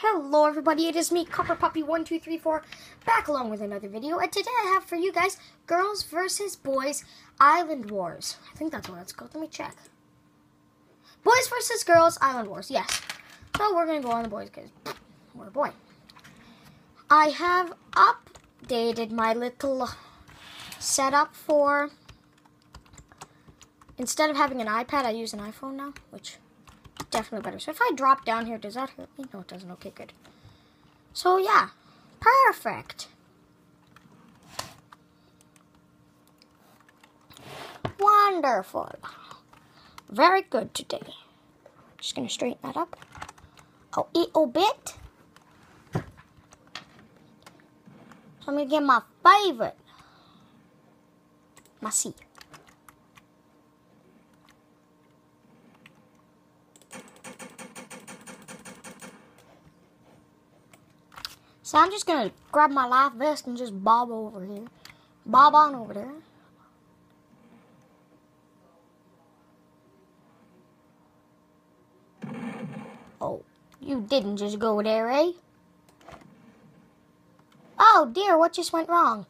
Hello everybody, it is me, Copper Puppy1234, back along with another video, and today I have for you guys, Girls vs. Boys Island Wars. I think that's what it's called, let me check. Boys vs. Girls Island Wars, yes. So we're gonna go on the boys, because we're a boy. I have updated my little setup for, instead of having an iPad, I use an iPhone now, which definitely better. So if I drop down here, does that hurt me? No, it doesn't. Okay, good. So yeah, perfect. Wonderful. Very good today. Just gonna straighten that up. Oh, a little bit. So I'm gonna get my favorite. My C. So I'm just gonna grab my life vest and just bob over here. Bob on over there. Oh, you didn't just go there, eh? Oh dear, what just went wrong?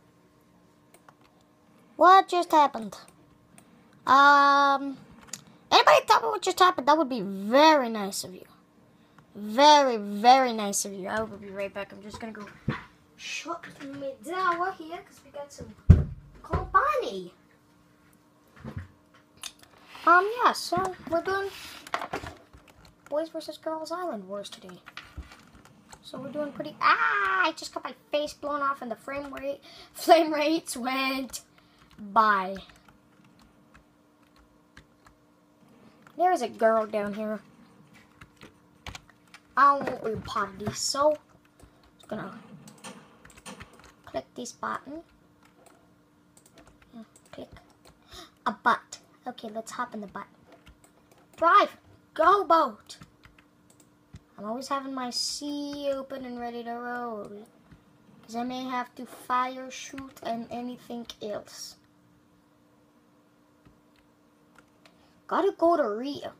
What just happened? Um, anybody tell me what just happened? That would be very nice of you. Very, very nice of you. I will be right back. I'm just gonna go shut me down here because we got some company. Um, yeah, so we're doing Boys versus Girls Island Wars today. So we're doing pretty. Ah! I just got my face blown off, and the frame rate, flame rates went by. There is a girl down here. I won't repot this, so I'm just gonna click this button. Click a butt. Okay, let's hop in the butt. Drive, go boat. I'm always having my C open and ready to roll. Because I may have to fire, shoot, and anything else. Gotta go to Rio.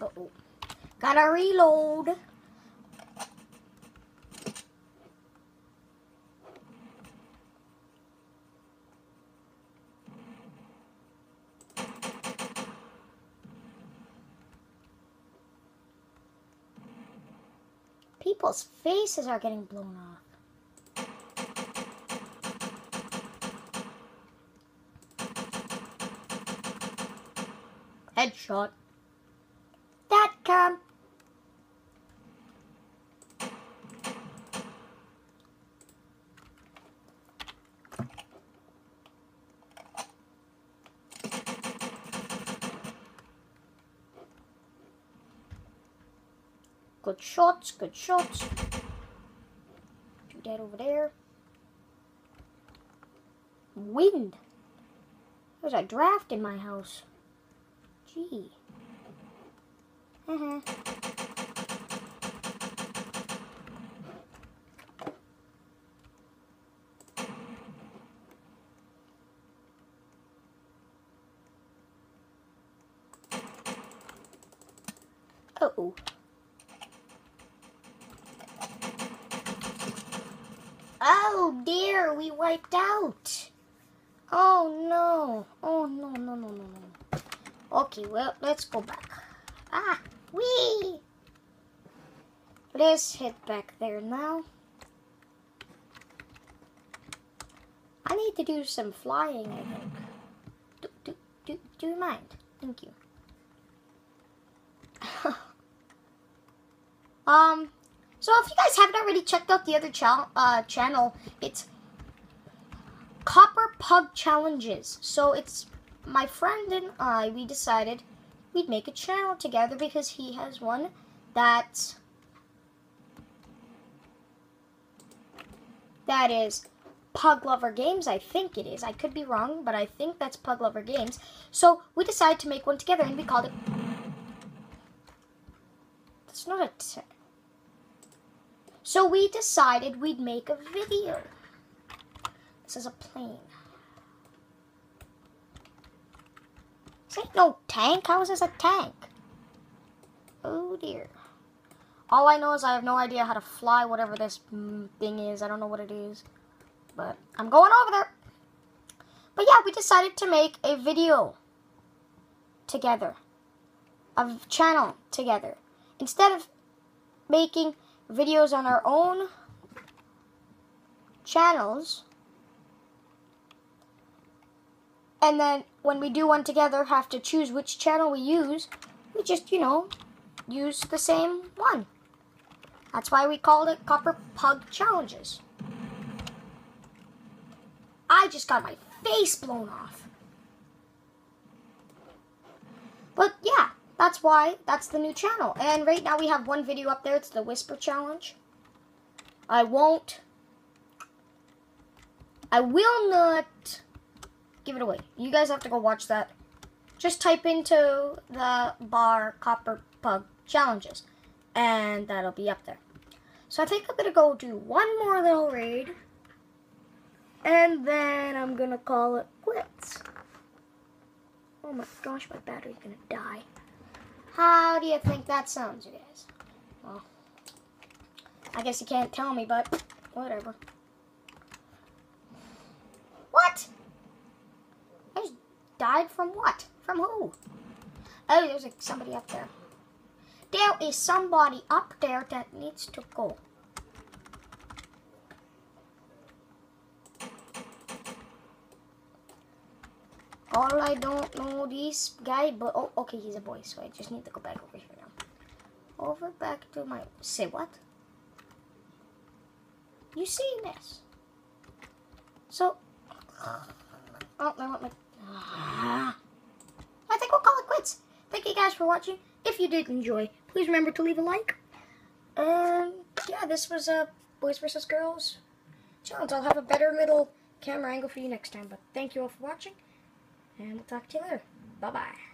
Uh oh. Gotta reload. People's faces are getting blown off. Headshot. Come. Good shots, good shots. Do that over there. Wind. There's a draft in my house. Gee. Uh-oh. Oh dear, we wiped out. Oh no. Oh no, no, no, no, no. Okay, well, let's go back. Ah, wee! Let's head back there now. I need to do some flying, I think. Do, do, do, do you mind? Thank you. Um, so if you guys haven't already checked out the other uh, channel, it's Copper Pug Challenges. So it's my friend and I. We decided we'd make a channel together because he has one that that is Pug Lover Games. I think it is. I could be wrong, but I think that's Pug Lover Games. So we decided to make one together, and we called it. That's not a. T- so we decided we'd make a video. This is a plane. This ain't no tank. How is this a tank? Oh dear. All I know is I have no idea how to fly whatever this thing is. I don't know what it is. But I'm going over there. But yeah, we decided to make a video together. A channel together. Instead of making videos on our own channels, and then when we do one together, have to choose which channel we use, we just, you know, use the same one. That's why we called it Copper Pug Challenges. I just got my face blown off. But yeah, that's why that's the new channel. And right now we have one video up there. It's the Whisper Challenge. I won't. I will not give it away. You guys have to go watch that. Just type into the bar Copper Pug Challenges. And that'll be up there. So I think I'm going to go do one more little raid. And then I'm going to call it quits. Oh my gosh, my battery's to die. How do you think that sounds, you guys? Well, I guess you can't tell me, but whatever. What? Died from what? From who? Oh, there's like somebody up there. There is somebody up there that needs to go. All I don't know this guy, but oh, okay, he's a boy, so I just need to go back over here now. Over back to my. Say what? You see this? So. Oh, I want my. Ah. I think we'll call it quits. Thank you guys for watching. If you did enjoy, please remember to leave a like. And yeah, this was a boys versus girls challenge. I'll have a better little camera angle for you next time. But thank you all for watching. And we'll talk to you later. Bye-bye.